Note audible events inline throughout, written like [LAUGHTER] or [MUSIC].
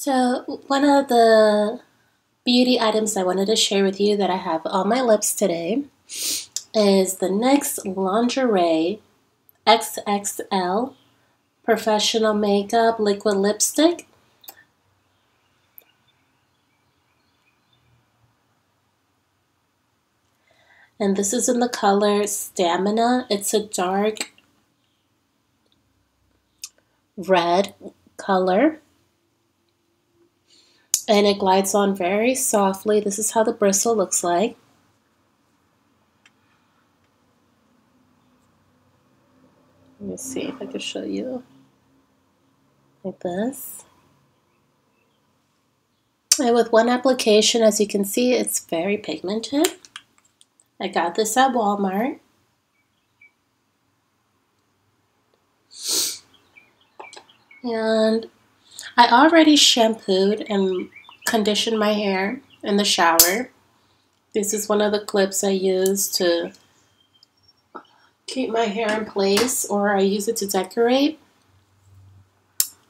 So one of the beauty items I wanted to share with you that I have on my lips today is the NYX Lingerie XXL Professional Makeup Liquid Lipstick. And this is in the color Stamina. It's a dark red color and it glides on very softly. This is how the bristle looks like. Let me see if I can show you like this. And with one application, as you can see, it's very pigmented. I got this at Walmart. And I already shampooed and condition my hair in the shower. This is one of the clips I use to keep my hair in place or I use it to decorate.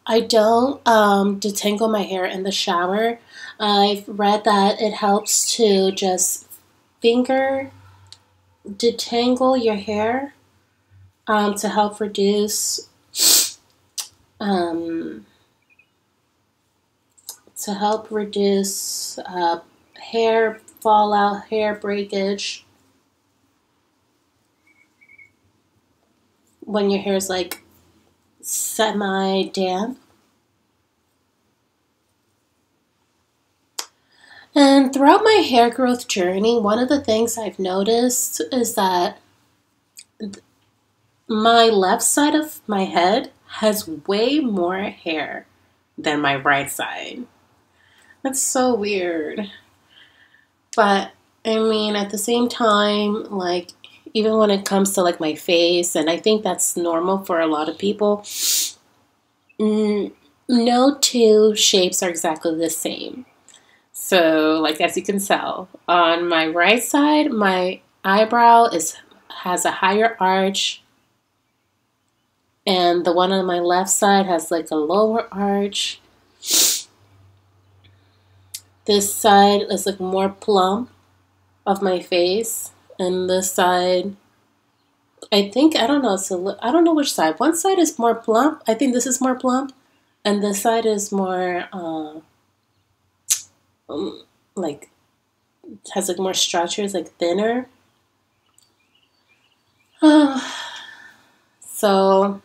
I don't um, detangle my hair in the shower. I've read that it helps to just finger detangle your hair um, to help reduce um, to help reduce uh, hair fallout, hair breakage. When your hair is like semi damp. And throughout my hair growth journey, one of the things I've noticed is that my left side of my head has way more hair than my right side. That's so weird. But I mean, at the same time, like, even when it comes to like my face, and I think that's normal for a lot of people, mm, no two shapes are exactly the same. So, like as you can tell, on my right side, my eyebrow is has a higher arch, and the one on my left side has like a lower arch. This side is like more plump of my face, and this side, I think I don't know. So I don't know which side. One side is more plump. I think this is more plump, and this side is more uh, um, like has like more structures, like thinner. [SIGHS] so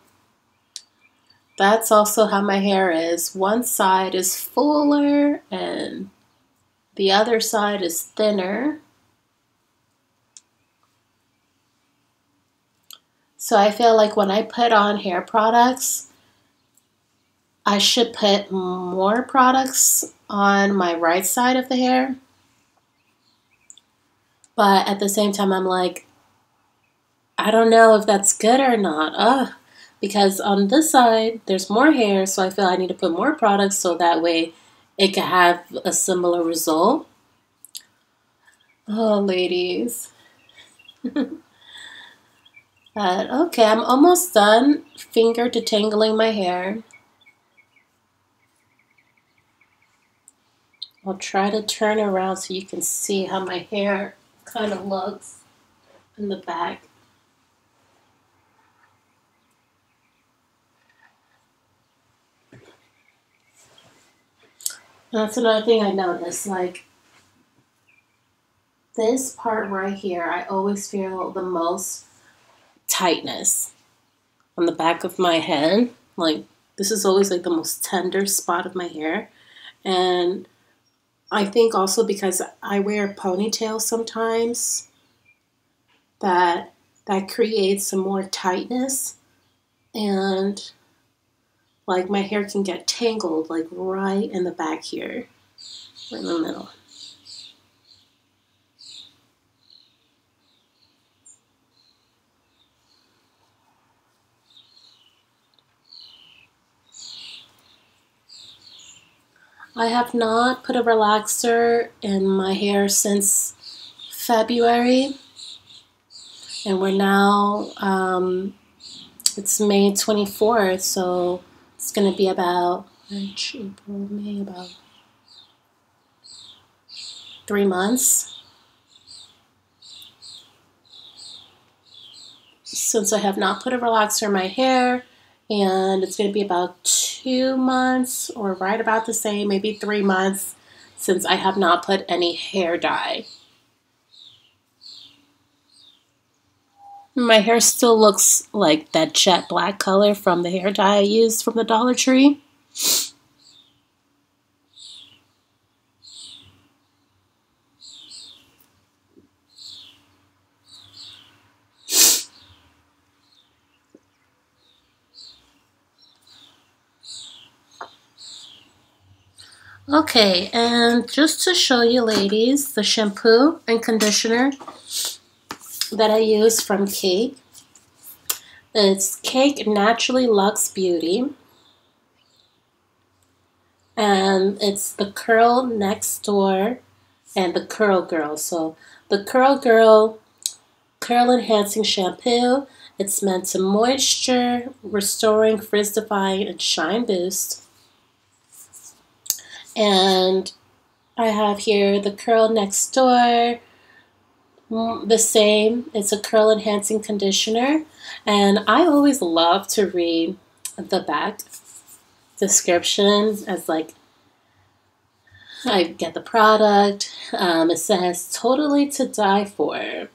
that's also how my hair is. One side is fuller and the other side is thinner. So I feel like when I put on hair products, I should put more products on my right side of the hair. But at the same time, I'm like, I don't know if that's good or not. Ugh. Because on this side, there's more hair, so I feel I need to put more products so that way it could have a similar result. Oh, ladies. [LAUGHS] but okay, I'm almost done finger detangling my hair. I'll try to turn around so you can see how my hair kind of looks in the back. That's another thing I noticed. Like this part right here, I always feel the most tightness on the back of my head. Like this is always like the most tender spot of my hair. And I think also because I wear ponytails sometimes that that creates some more tightness and like my hair can get tangled like right in the back here, right in the middle. I have not put a relaxer in my hair since February and we're now um, it's May 24th so it's going to be about March, April, May, about three months since I have not put a relaxer in my hair and it's going to be about two months or right about the same, maybe three months since I have not put any hair dye. My hair still looks like that jet black color from the hair dye I used from the Dollar Tree. Okay, and just to show you ladies, the shampoo and conditioner that I use from Cake. It's Cake Naturally Luxe Beauty. And it's the Curl Next Door and the Curl Girl. So the Curl Girl Curl Enhancing Shampoo. It's meant to moisture, restoring, frizz defying, and shine boost. And I have here the Curl Next Door, the same. It's a curl enhancing conditioner. And I always love to read the back description as like I get the product. Um, it says totally to die for.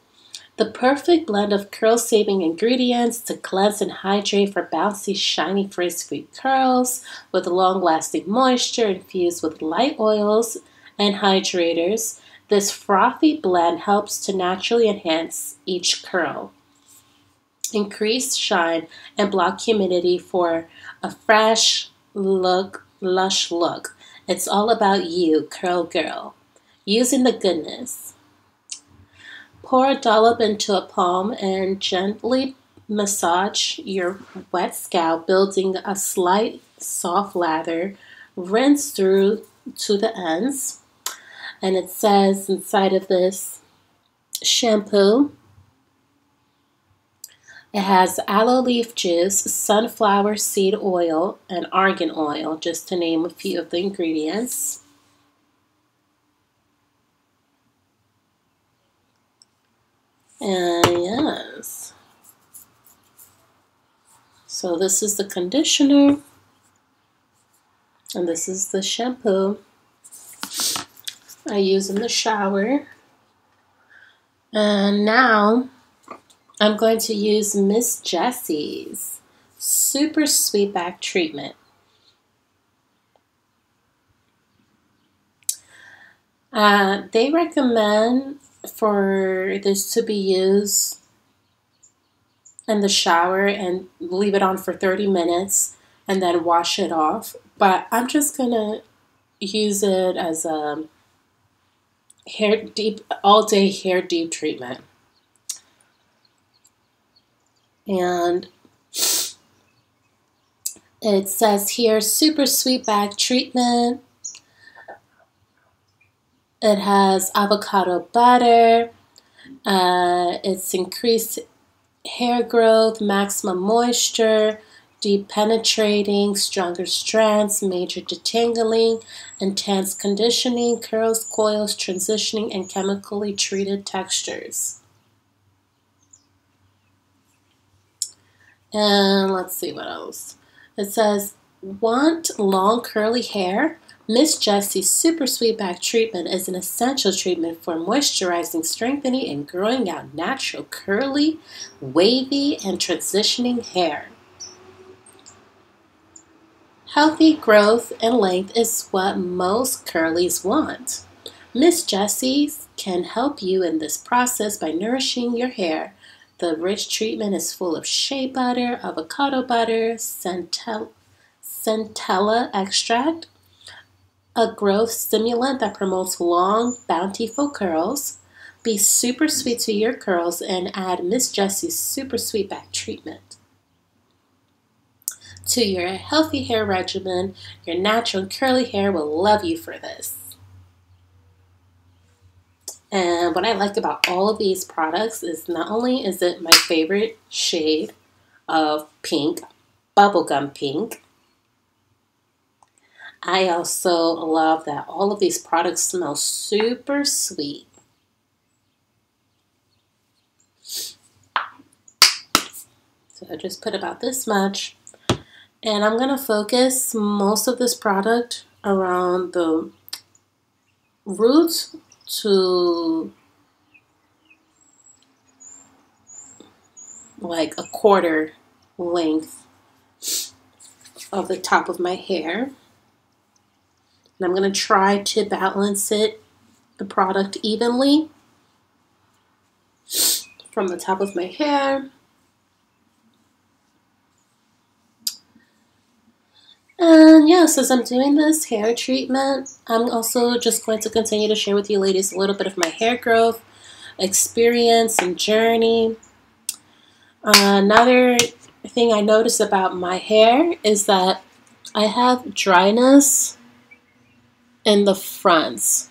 The perfect blend of curl saving ingredients to cleanse and hydrate for bouncy, shiny, frizz free curls with long lasting moisture infused with light oils and hydrators. This frothy blend helps to naturally enhance each curl, increase shine, and block humidity for a fresh look, lush look. It's all about you, curl girl. Using the goodness. Pour a dollop into a palm and gently massage your wet scalp, building a slight soft lather. Rinse through to the ends. And it says inside of this shampoo, it has aloe leaf juice, sunflower seed oil, and argan oil, just to name a few of the ingredients. And yes. So this is the conditioner. And this is the shampoo I use in the shower. And now I'm going to use Miss Jessie's Super Sweet Back Treatment. Uh, they recommend for this to be used in the shower and leave it on for 30 minutes and then wash it off. But I'm just gonna use it as a hair deep all day hair deep treatment. And it says here super sweet back treatment it has avocado butter. Uh, it's increased hair growth, maximum moisture, deep penetrating, stronger strands, major detangling, intense conditioning, curls, coils, transitioning, and chemically treated textures. And let's see what else. It says, want long curly hair? Miss Jessie's Super Sweet Back Treatment is an essential treatment for moisturizing, strengthening, and growing out natural, curly, wavy, and transitioning hair. Healthy growth and length is what most curlies want. Miss Jessie's can help you in this process by nourishing your hair. The rich treatment is full of shea butter, avocado butter, centella, centella extract, a growth stimulant that promotes long, bountiful curls. Be super sweet to your curls and add Miss Jessie's Super Sweet Back Treatment. To your healthy hair regimen, your natural curly hair will love you for this. And what I like about all of these products is not only is it my favorite shade of pink, bubblegum pink, I also love that all of these products smell super sweet. So I just put about this much. And I'm going to focus most of this product around the roots to like a quarter length of the top of my hair. And I'm going to try to balance it, the product evenly from the top of my hair And yes, as I'm doing this hair treatment, I'm also just going to continue to share with you ladies a little bit of my hair growth, experience, and journey. Uh, another thing I noticed about my hair is that I have dryness in the fronts.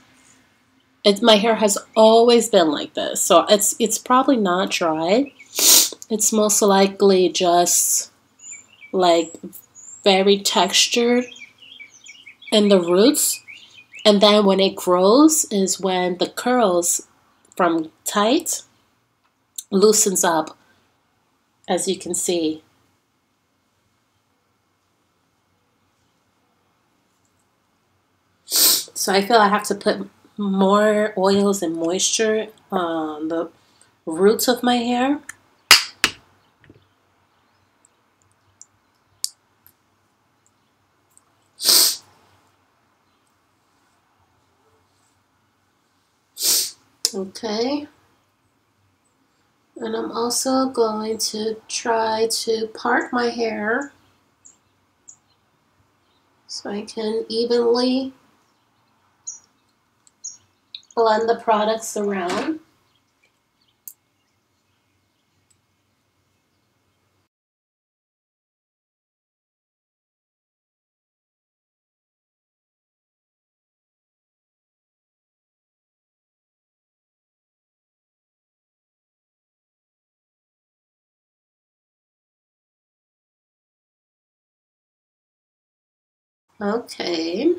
It, my hair has always been like this, so it's it's probably not dry. It's most likely just like very textured in the roots. And then when it grows is when the curls from tight loosens up, as you can see. So I feel I have to put more oils and moisture on the roots of my hair. Okay. And I'm also going to try to part my hair so I can evenly blend the products around. Okay.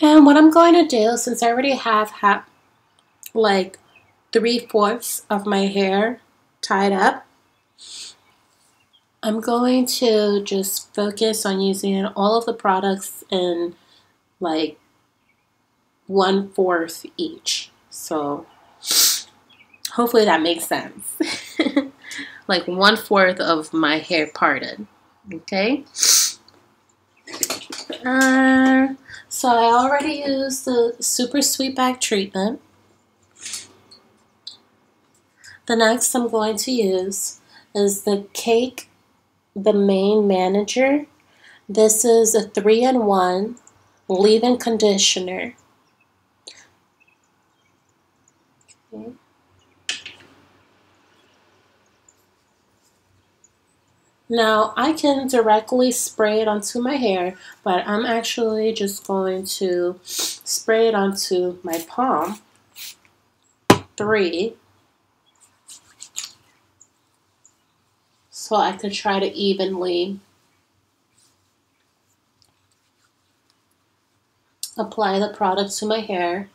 And what I'm going to do, since I already have ha like three-fourths of my hair tied up, I'm going to just focus on using all of the products in like one-fourth each. So hopefully that makes sense. [LAUGHS] like one-fourth of my hair parted. Okay. Uh, so I already used the Super Sweet Back treatment. The next I'm going to use is the Cake the Mane Manager. This is a 3-in-1 leave-in conditioner. Okay. Now I can directly spray it onto my hair, but I'm actually just going to spray it onto my palm. Three. So I could try to evenly apply the product to my hair.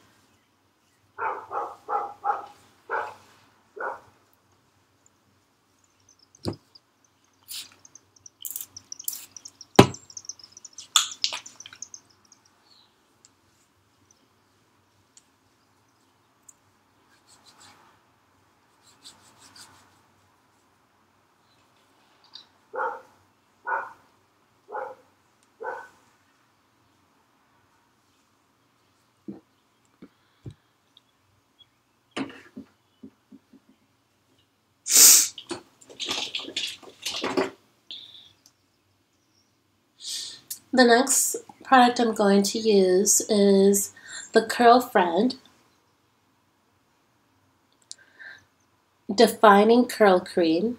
The next product I'm going to use is the Curl Friend Defining Curl Cream.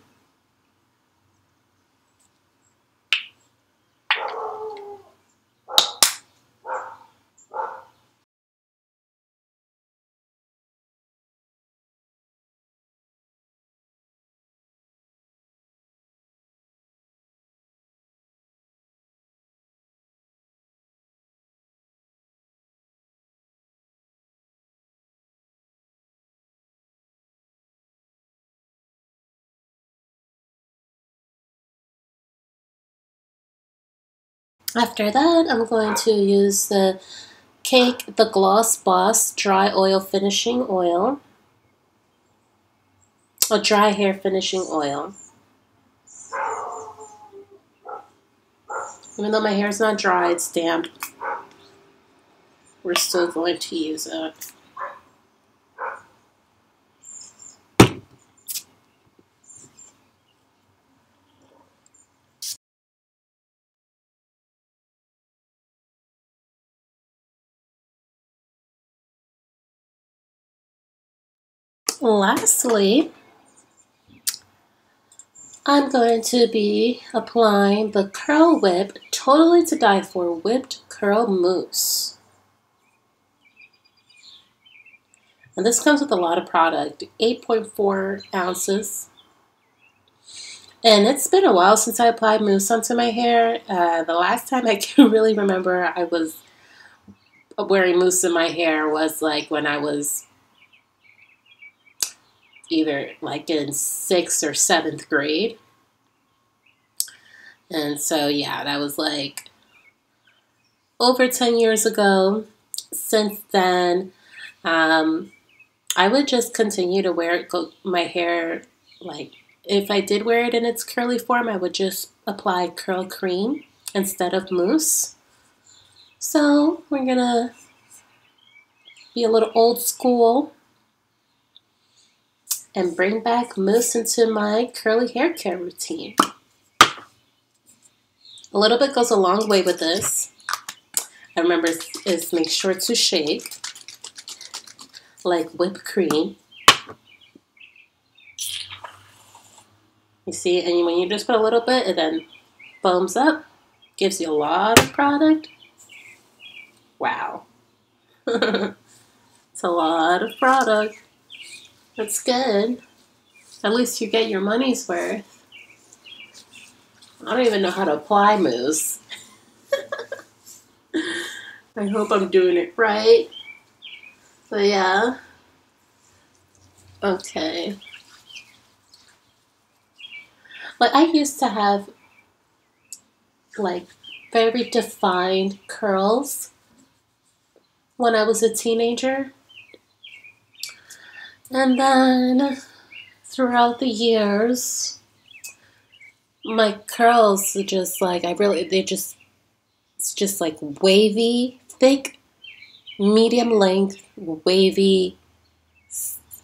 After that, I'm going to use the Cake the Gloss Boss Dry Oil Finishing Oil. A dry hair finishing oil. Even though my hair is not dry, it's damp. We're still going to use it. Lastly, I'm going to be applying the Curl Whip Totally to Die For Whipped Curl Mousse. And this comes with a lot of product, 8.4 ounces. And it's been a while since I applied mousse onto my hair. Uh, the last time I [LAUGHS] can really remember I was wearing mousse in my hair was like when I was either like in sixth or seventh grade. And so, yeah, that was like over 10 years ago. Since then, um, I would just continue to wear my hair, like, if I did wear it in its curly form, I would just apply curl cream instead of mousse. So, we're gonna be a little old school and bring back mousse into my curly hair care routine. A little bit goes a long way with this. I remember is make sure to shake like whipped cream. You see, and when you just put a little bit, it then foams up, gives you a lot of product. Wow. [LAUGHS] it's a lot of product. That's good. At least you get your money's worth. I don't even know how to apply mousse. [LAUGHS] I hope I'm doing it right. But yeah. Okay. Like I used to have like very defined curls when I was a teenager. And then throughout the years, my curls just like, I really, they just, it's just like wavy, thick, medium length, wavy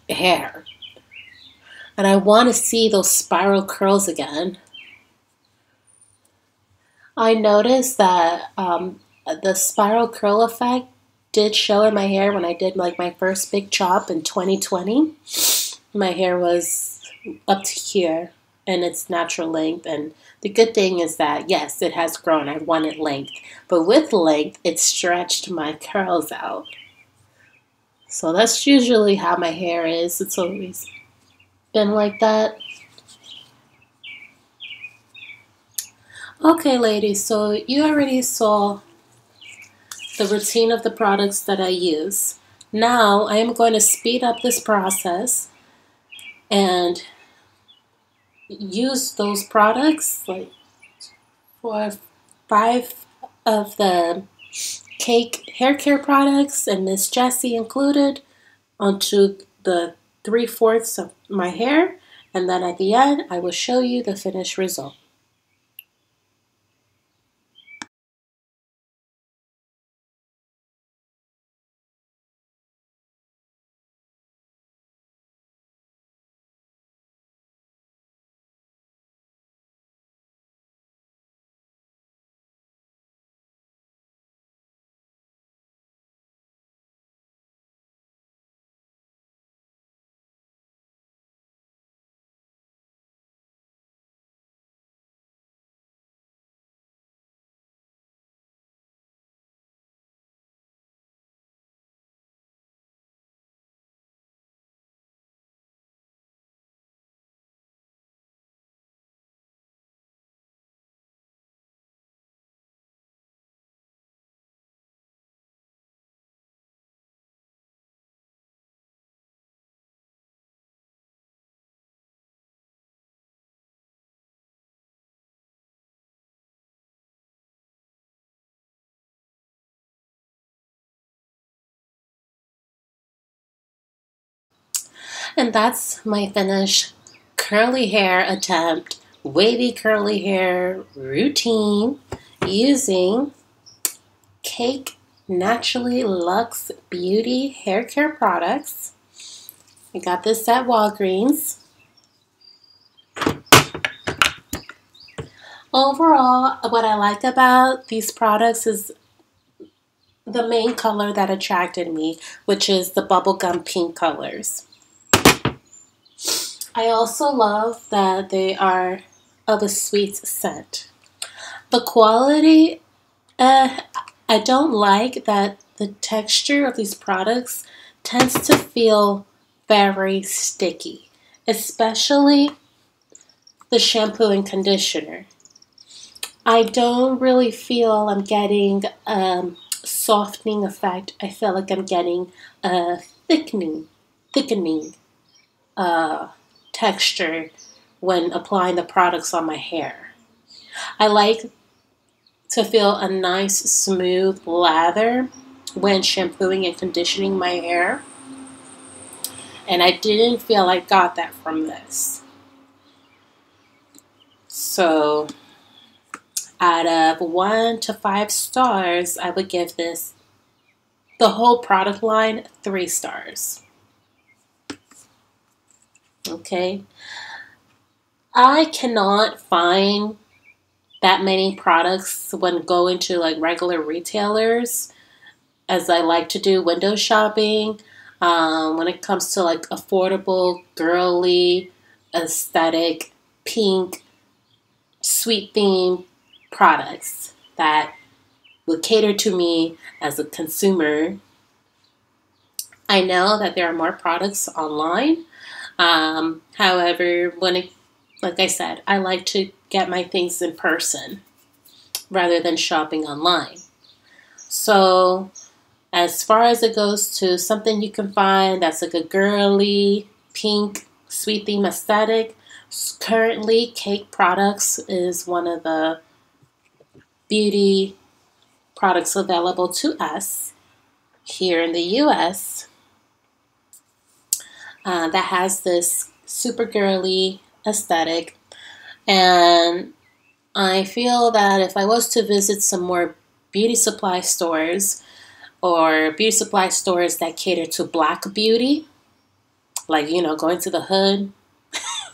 hair. And I want to see those spiral curls again. I noticed that um, the spiral curl effect did show in my hair when I did like my first big chop in 2020. My hair was up to here and its natural length. And the good thing is that, yes, it has grown. I wanted length. But with length, it stretched my curls out. So that's usually how my hair is. It's always been like that. Okay, ladies, so you already saw the routine of the products that I use. Now I am going to speed up this process and use those products like for five of the cake hair care products and Miss Jessie included onto the three fourths of my hair and then at the end I will show you the finished result. And that's my finished curly hair attempt, wavy curly hair routine using Cake Naturally Luxe Beauty Hair Care Products. I got this at Walgreens. Overall, what I like about these products is the main color that attracted me, which is the bubblegum pink colors. I also love that they are of a sweet scent. The quality, uh, I don't like that the texture of these products tends to feel very sticky, especially the shampoo and conditioner. I don't really feel I'm getting a softening effect. I feel like I'm getting a thickening, thickening uh, texture when applying the products on my hair. I like to feel a nice smooth lather when shampooing and conditioning my hair. And I didn't feel I got that from this. So out of one to five stars, I would give this, the whole product line, three stars. Okay. I cannot find that many products when going to like regular retailers as I like to do window shopping. Um, when it comes to like affordable, girly, aesthetic, pink, sweet theme products that will cater to me as a consumer. I know that there are more products online. Um, however, when it, like I said, I like to get my things in person rather than shopping online. So, as far as it goes to something you can find that's like a girly, pink, sweet theme aesthetic, currently Cake Products is one of the beauty products available to us here in the US uh, that has this super girly aesthetic. And I feel that if I was to visit some more beauty supply stores or beauty supply stores that cater to black beauty, like, you know, going to the hood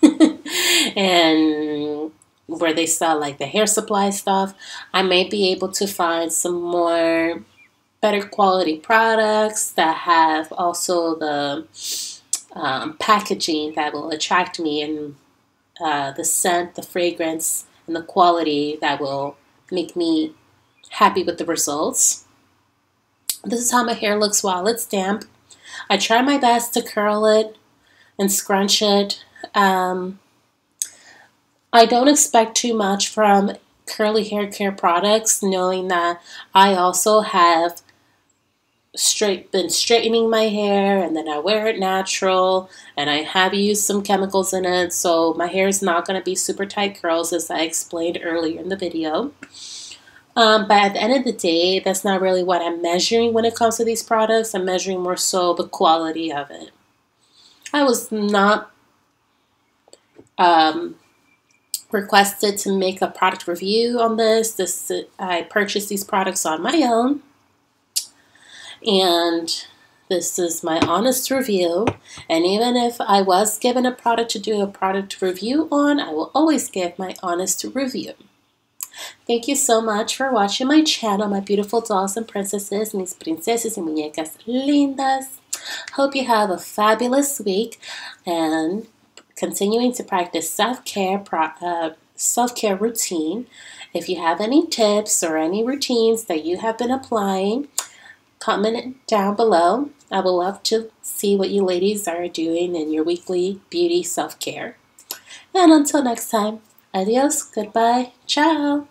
[LAUGHS] and where they sell like the hair supply stuff, I may be able to find some more better quality products that have also the um, packaging that will attract me and uh, the scent, the fragrance, and the quality that will make me happy with the results. This is how my hair looks while it's damp. I try my best to curl it and scrunch it. Um, I don't expect too much from curly hair care products, knowing that I also have straight been straightening my hair and then I wear it natural and I have used some chemicals in it so my hair is not going to be super tight curls as I explained earlier in the video. Um, but at the end of the day, that's not really what I'm measuring when it comes to these products. I'm measuring more so the quality of it. I was not um, requested to make a product review on this. This I purchased these products on my own. And this is my honest review. And even if I was given a product to do a product review on, I will always give my honest review. Thank you so much for watching my channel, my beautiful dolls and princesses, mis princesas y muñecas lindas. Hope you have a fabulous week and continuing to practice self-care uh, self-care routine. If you have any tips or any routines that you have been applying, comment down below. I would love to see what you ladies are doing in your weekly beauty self-care. And until next time, adios, goodbye, ciao.